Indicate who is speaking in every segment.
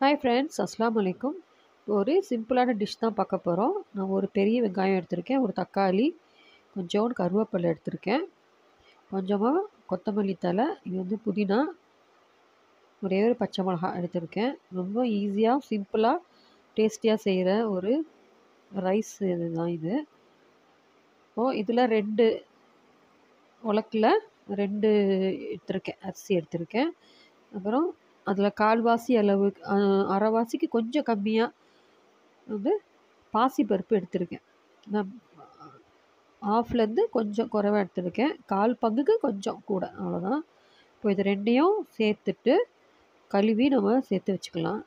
Speaker 1: Hi friends அஸ்லாம் அலைக்கும். ஒரு சிம்பிளான டிஷ் தான் பார்க்க போகிறோம் நான் ஒரு பெரிய வெங்காயம் எடுத்திருக்கேன் ஒரு தக்காளி கொஞ்சோண்டு கருவேப்பிலை எடுத்திருக்கேன். கொஞ்சமாக கொத்தமல்லி தழை இது வந்து புதினா ஒரே ஒரு பச்சை மிளகா எடுத்திருக்கேன். ரொம்ப ஈஸியாக சிம்பிளாக டேஸ்டியாக செய்கிற ஒரு ரைஸ் இது தான் இது. ஓ இதில் ரெண்டு உலக்கில் ரெண்டு எடுத்திருக்கேன் அரிசி எடுத்திருக்கேன். அப்புறம் அதில் கால்வாசி அளவு அரைவாசிக்கு கொஞ்சம் கம்மியாக வந்து பாசிப்பருப்பு எடுத்திருக்கேன். நான் ஆஃப்லேருந்து கொஞ்சம் குறைவா எடுத்திருக்கேன். கால் பங்குக்கு கொஞ்சம் கூட அவ்வளோதான் இப்போ இது ரெண்டையும் சேர்த்துட்டு கழுவி நம்ம சேர்த்து வச்சுக்கலாம்.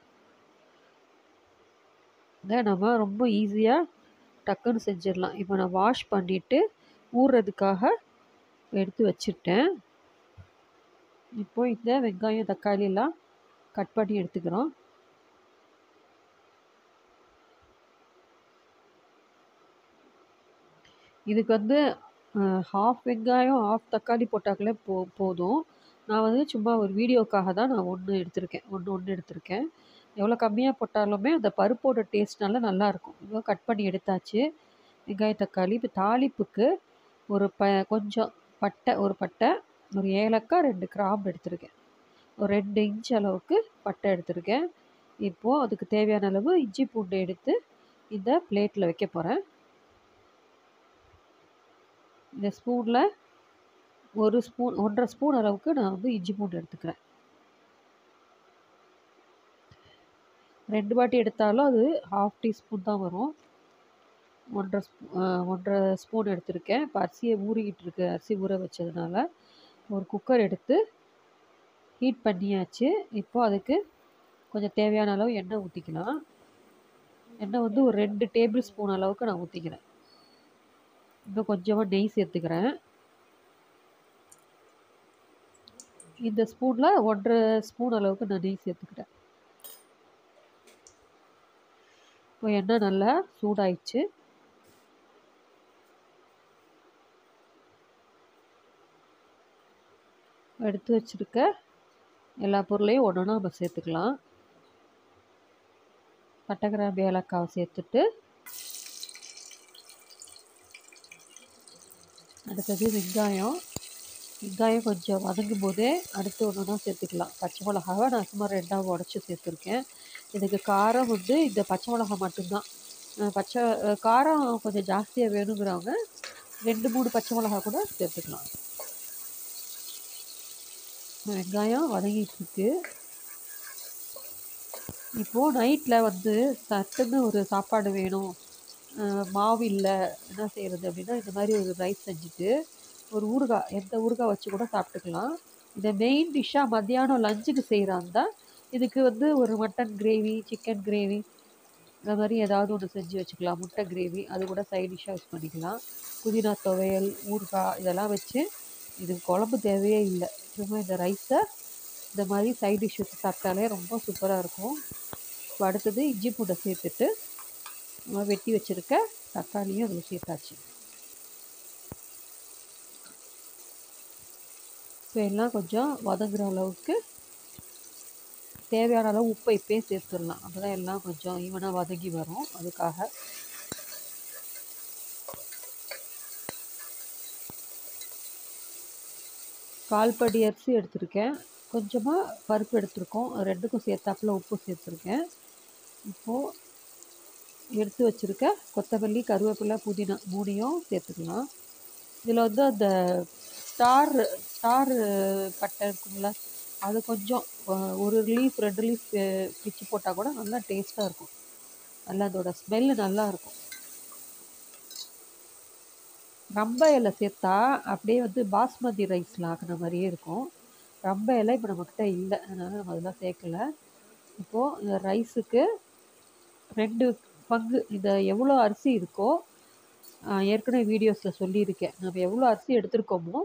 Speaker 1: இதை நம்ம ரொம்ப ஈஸியாக டக்குன்னு செஞ்சிடலாம். இப்போ நான் வாஷ் பண்ணிவிட்டு ஊறுறதுக்காக எடுத்து வச்சுட்டேன். இப்போ இந்த வெங்காயம் தக்காளியெல்லாம் கட் பண்ணி எடுத்துக்கிறோம். இதுக்கு வந்து ஹாஃப் வெங்காயம் ஹாஃப் தக்காளி போட்டாக்களே போ போதும். நான் வந்து சும்மா ஒரு வீடியோக்காக தான் நான் ஒன்று எடுத்திருக்கேன். ஒன்று ஒன்று எடுத்திருக்கேன். எவ்வளோ கம்மியாக போட்டாலுமே அந்த பருப்போட டேஸ்ட்னால நல்லாயிருக்கும் இவ்வளோ கட் பண்ணி எடுத்தாச்சு. வெங்காய தக்காளி இப்போ தாளிப்புக்கு ஒரு ப கொஞ்சம் பட்டை ஒரு பட்டை ஒரு ஏலக்காய் ரெண்டு கிராம்பு எடுத்திருக்கேன். ஒரு ரெண்டு இன்ச் அளவுக்கு பட்டை எடுத்திருக்கேன். இப்போது அதுக்கு தேவையான அளவு இஞ்சி பூண்டு எடுத்து இந்த பிளேட்டில் வைக்க போகிறேன் இந்த ஸ்பூனில் ஒரு ஸ்பூன் ஒன்றரை ஸ்பூன் அளவுக்கு நான் வந்து இஞ்சி பூண்டு எடுத்துக்கிறேன். ரெண்டு வாட்டி எடுத்தாலும் அது ஹாஃப் டீஸ்பூன் தான் வரும். ஒன்றரை ஸ்பூ ஒன்றரை ஸ்பூன் எடுத்திருக்கேன். இப்போ அரிசியை ஊறிக்கிட்டு இருக்கு அரிசி ஊற வச்சதுனால ஒரு குக்கர் எடுத்து ஹீட் பண்ணியாச்சு. இப்போ அதுக்கு கொஞ்சம் தேவையான அளவு எண்ணெய் ஊற்றிக்கலாம் எண்ணெய் வந்து ஒரு ரெண்டு டேபிள் ஸ்பூன் அளவுக்கு நான் ஊற்றிக்கிறேன் இன்னும் கொஞ்சமாக நெய் சேர்த்துக்கிறேன். இந்த ஸ்பூனில் ஒன்றரை ஸ்பூன் அளவுக்கு நான் நெய் சேர்த்துக்கிறேன் இப்போ எண்ணெய் நல்லா சூடாயிடுச்சு. எடுத்து வச்சுருக்க எல்லா பொருளையும் ஒன்று ஒன்றா நம்ம சேர்த்துக்கலாம். பட்டை கிராம்பு ஏலக்காவை சேர்த்துட்டு அடுத்தது வெங்காயம். வெங்காயம் கொஞ்சம் வதங்கும் போதே அடுத்து ஒன்று ஒன்றா சேர்த்துக்கலாம். பச்சை மிளகாவை நான் சும்மா ரெண்டாக உடச்சி சேர்த்துருக்கேன். இதுக்கு காரம் வந்து இந்த பச்சை மிளகா மட்டும்தான். பச்சை காரம் கொஞ்சம் ஜாஸ்தியாக வேணுங்கிறவங்க ரெண்டு மூணு பச்சை மிளகா கூட சேர்த்துக்கலாம். வெங்காயம் வதங்கிட்டுருக்கு. இப்போது நைட்டில் வந்து சட்டுன்னு ஒரு சாப்பாடு வேணும். மாவு இல்லை என்ன செய்கிறது அப்படின்னா இந்த மாதிரி ஒரு ரைஸ் செஞ்சுட்டு ஒரு ஊறுகாய் எந்த ஊறுகாய் வச்சு கூட சாப்பிட்டுக்கலாம். இந்த மெயின் டிஷ்ஷாக மத்தியானம் லஞ்சுக்கு செய்கிறாந்தா இதுக்கு வந்து ஒரு மட்டன் கிரேவி சிக்கன் கிரேவி இந்த மாதிரி ஏதாவது ஒன்று செஞ்சு வச்சுக்கலாம். முட்டை கிரேவி அது கூட சைட் டிஷ்ஷாக யூஸ் பண்ணிக்கலாம். புதினா துவையல் ஊறுகாய் இதெல்லாம் வச்சு இது குழம்பு தேவையே இல்லை. சும்மா இந்த ரைஸை இந்த மாதிரி சைட் டிஷ் வச்சு சாப்பிட்டாலே ரொம்ப சூப்பராக இருக்கும். இப்போ அடுத்தது இஞ்சி பூண்டை சேர்த்துட்டு நம்ம வெட்டி வச்சுருக்க தக்காளியும் அதில் சேர்த்தாச்சு. இப்போ எல்லாம் கொஞ்சம் வதங்குற அளவுக்கு தேவையான அளவு உப்பை இப்போயே சேர்த்துடலாம். அப்போ தான் எல்லாம் கொஞ்சம் ஈவனாக வதங்கி வரும். அதுக்காக கால் படி அரிசி எடுத்திருக்கேன். கொஞ்சமாக பருப்பு எடுத்திருக்கோம். ரெண்டுக்கும் சேர்த்தாப்புல உப்பு சேர்த்துருக்கேன். இப்போது எடுத்து வச்சுருக்க கொத்தமல்லி கருவேப்பிலை புதினா மூணையும் சேர்த்துக்கலாம். இதில் வந்து அந்த ஸ்டார் ஸ்டார் பட்டை இருக்குங்களா அது கொஞ்சம் ஒரு லீஃப் ரெண்டு லீஃப் பிச்சு போட்டால் கூட நல்லா டேஸ்ட்டாக இருக்கும். நல்லா அதோட ஸ்மெல்லு நல்லாயிருக்கும் ரம்ப இலை சேர்த்தா அப்படியே வந்து பாஸ்மதி ரைஸில் ஆக்கின மாதிரியே இருக்கும். ரம்ப இலை இப்போ நம்மக்கிட்ட இல்லை. அதனால் நம்ம அதெல்லாம் சேர்க்கல. இப்போது இந்த ரைஸுக்கு ரெண்டு பங்கு இந்த எவ்வளோ அரிசி இருக்கோ ஏற்கனவே வீடியோஸில் சொல்லியிருக்கேன். நம்ம எவ்வளோ அரிசி எடுத்திருக்கோமோ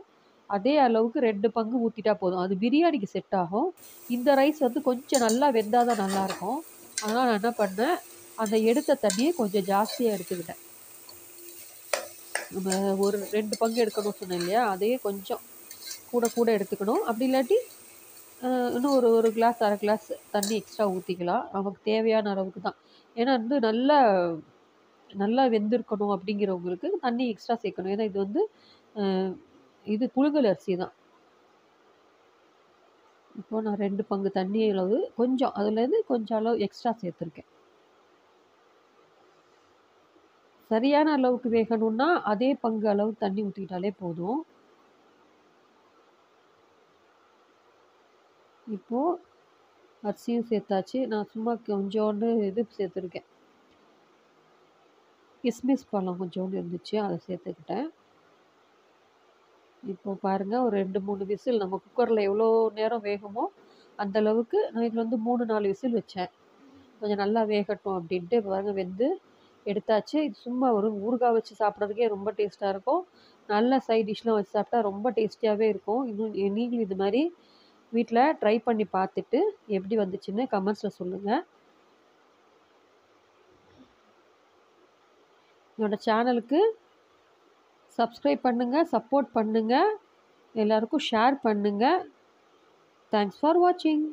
Speaker 1: அதே அளவுக்கு ரெண்டு பங்கு ஊற்றிட்டா போதும். அது பிரியாணிக்கு செட் ஆகும். இந்த ரைஸ் வந்து கொஞ்சம் நல்லா வெந்தால் தான் நல்லாயிருக்கும் அதனால் நான் என்ன பண்ணேன் அந்த எடுத்த தண்ணியை கொஞ்சம் ஜாஸ்தியாக எடுத்துக்கிட்டேன். நம்ம ஒரு ரெண்டு பங்கு எடுக்கணும்னு சொன்னேன் இல்லையா? அதையே கொஞ்சம் கூட கூட எடுத்துக்கணும். அப்படி இல்லாட்டி இன்னும் ஒரு ஒரு கிளாஸ் அரை கிளாஸ் தண்ணி எக்ஸ்ட்ரா ஊற்றிக்கலாம் நமக்கு தேவையான அளவுக்கு தான். ஏன்னா வந்து நல்லா நல்லா வெந்திருக்கணும் அப்படிங்கிறவங்களுக்கு தண்ணி எக்ஸ்ட்ரா சேர்க்கணும். ஏன்னா இது வந்து இது புழுங்கல் அரிசி தான். இப்போது நான் ரெண்டு பங்கு தண்ணி அளவு கொஞ்சம் அதுலேருந்து கொஞ்சம் அளவு எக்ஸ்ட்ரா சேர்த்துருக்கேன். சரியான அளவுக்கு வேகணும்னா அதே பங்கு அளவு தண்ணி ஊற்றிக்கிட்டாலே போதும். இப்போது அரிசியும் சேர்த்தாச்சு. நான் சும்மா கொஞ்சோண்டு இது சேர்த்துருக்கேன். கிஸ்மிஸ் பழம் கொஞ்சோண்டு இருந்துச்சு அதை சேர்த்துக்கிட்டேன். இப்போ பாருங்கள் ஒரு ரெண்டு மூணு விசில் நம்ம குக்கரில் எவ்வளோ நேரம் வேகுமோ அந்த அளவுக்கு நான் இதில் வந்து மூணு நாலு விசில் வச்சேன். கொஞ்சம் நல்லா வேகட்டும் அப்படின்ட்டு இப்போ பாருங்கள் வெந்து எடுத்தாச்சு. இது சும்மா ஒரு ஊறுகாய் வச்சு சாப்பிட்றதுக்கே ரொம்ப டேஸ்ட்டாக இருக்கும். நல்ல சைட் டிஷ்லாம் வச்சு சாப்பிட்டா ரொம்ப டேஸ்டியாகவே இருக்கும். இன்னும் நீங்களும் இது மாதிரி வீட்டில் ட்ரை பண்ணி பார்த்துட்டு எப்படி வந்துச்சுன்னு கமெண்ட்ஸில் சொல்லுங்கள் என்னோட சேனலுக்கு சப்ஸ்கிரைப் பண்ணுங்கள் சப்போர்ட் பண்ணுங்கள் எல்லாருக்கும் ஷேர் பண்ணுங்கள் தேங்க்ஸ் ஃபார் வாட்சிங்